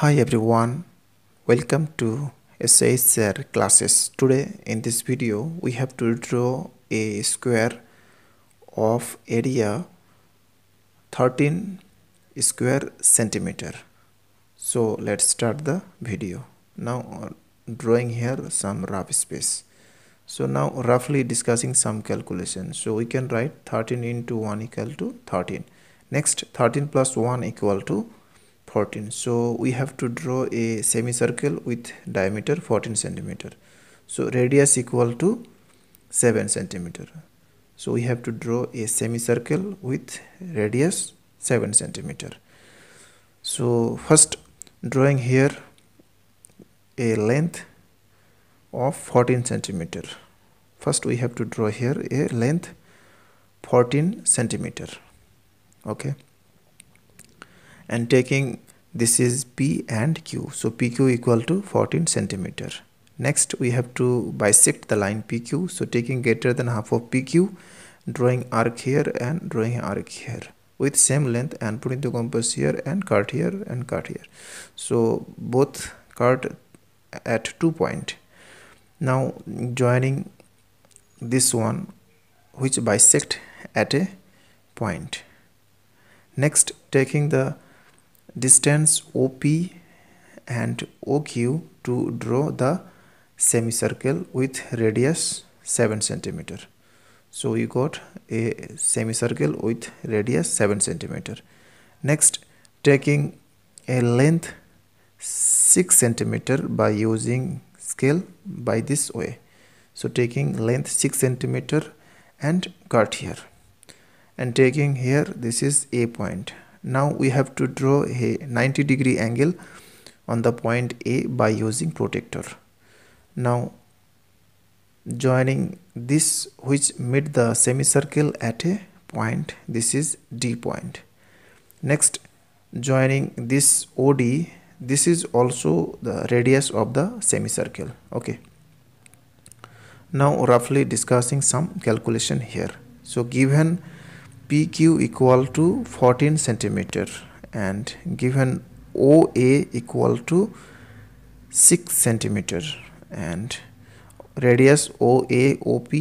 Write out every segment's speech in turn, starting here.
Hi everyone, welcome to SH Sir classes. Today in this video we have to draw a square of area 13 square centimeter. So let's start the video. Now drawing here some rough space. So now roughly discussing some calculation. So we can write 13 into 1 equal to 13. Next 13 plus 1 equal to 14 so we have to draw a semicircle with diameter 14 centimeter. So radius equal to 7 centimeter. So we have to draw a semicircle with radius 7 centimeter. So first drawing here a length of 14 centimeter. First we have to draw here a length 14 centimeter. Okay and taking this is P and Q. So PQ equal to 14 centimeter. Next we have to bisect the line PQ so taking greater than half of PQ drawing arc here and drawing arc here. With same length and putting the compass here and cut here and cut here. So both cut at two point. Now joining this one which bisect at a point. Next taking the distance OP and OQ to draw the semicircle with radius 7 centimeter. So we got a semicircle with radius 7 centimeter. Next taking a length 6 centimeter by using scale by this way. So taking length 6 centimeter and cut here and taking here this is a point now we have to draw a 90 degree angle on the point A by using protractor. Now joining this which meet the semicircle at a point this is D point. Next joining this OD this is also the radius of the semicircle. Okay. Now roughly discussing some calculation here. So given PQ equal to 14 centimeter and given OA equal to 6 centimeter and radius OA, OP,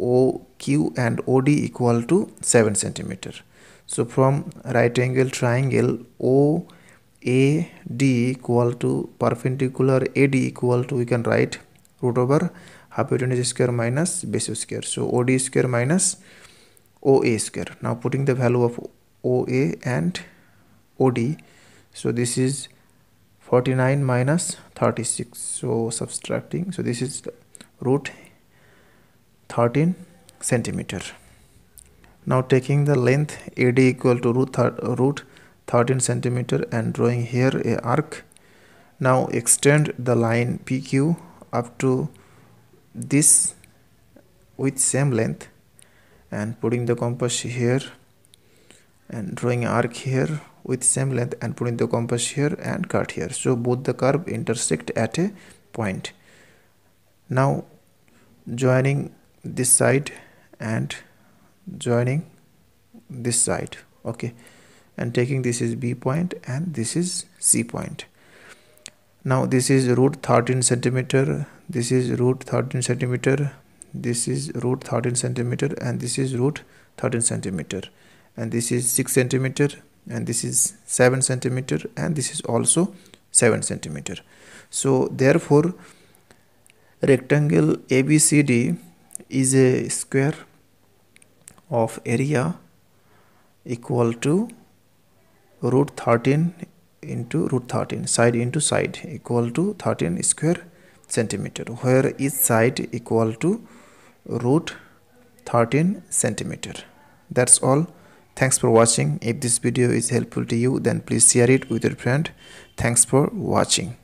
OQ and OD equal to 7 centimeter. So from right angle triangle OAD equal to perpendicular AD equal to we can write root over hypotenuse square minus base square. So OD square minus OA square. Now putting the value of OA and OD. So this is 49 minus 36. So subtracting. So this is root 13 centimeter. Now taking the length AD equal to root, root 13 centimeter and drawing here a arc. Now extend the line PQ up to this with same length and putting the compass here and drawing arc here with same length and putting the compass here and cut here. So both the curve intersect at a point. Now joining this side and joining this side okay? And taking this is b point and this is c point. Now this is root 13 centimeter. This is root 13 centimeter this is root 13 centimeter and this is root 13 centimeter. And this is 6 centimeter and this is 7 centimeter and this is also 7 centimeter. So therefore rectangle abcd is a square of area equal to root 13 into root 13 side into side equal to 13 square centimeter where each side equal to root 13 centimeter. That's all. Thanks for watching. If this video is helpful to you then please share it with your friend. Thanks for watching